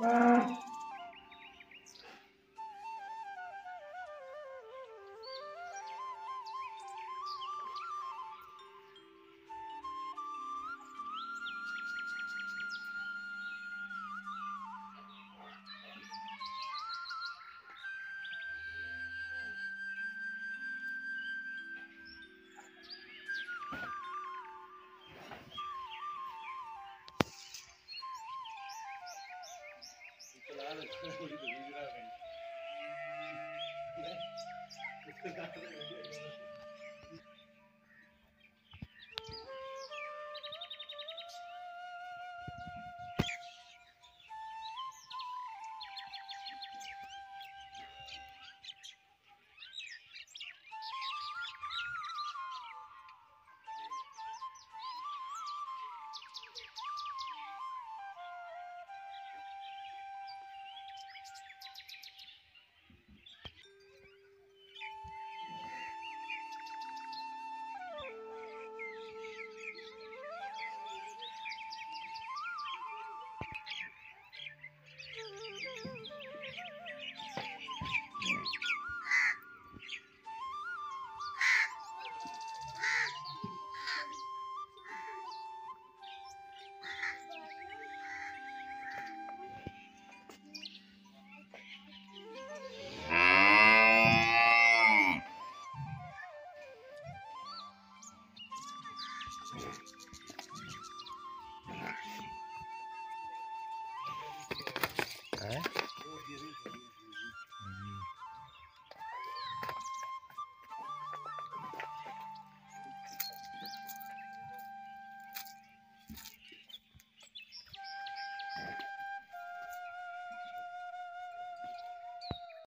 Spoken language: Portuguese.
啊。Thank you. É?